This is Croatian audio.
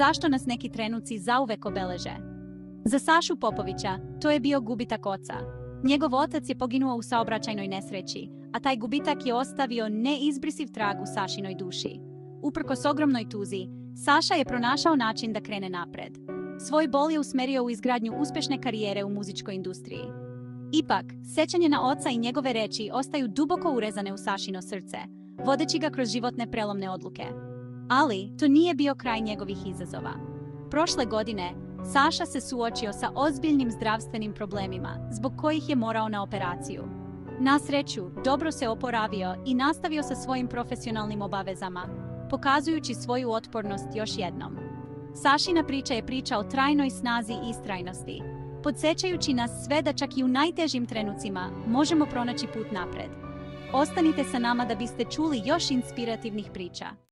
Zašto nas neki trenuci zauvek obeleže? Za Sašu Popovića to je bio gubitak oca. Njegov otac je poginuo u saobraćajnoj nesreći, a taj gubitak je ostavio neizbrisiv trag u Sašinoj duši. Uprkos ogromnoj tuzi, Saša je pronašao način da krene napred. Svoj bol je usmerio u izgradnju uspešne karijere u muzičkoj industriji. Ipak, sećanje na oca i njegove reči ostaju duboko urezane u Sašino srce, vodeći ga kroz životne prelomne odluke. Ali, to nije bio kraj njegovih izazova. Prošle godine, Saša se suočio sa ozbiljnim zdravstvenim problemima, zbog kojih je morao na operaciju. Na sreću, dobro se oporavio i nastavio sa svojim profesionalnim obavezama, pokazujući svoju otpornost još jednom. Sašina priča je priča o trajnoj snazi i istrajnosti, podsjećajući nas sve da čak i u najtežim trenucima možemo pronaći put napred. Ostanite sa nama da biste čuli još inspirativnih priča.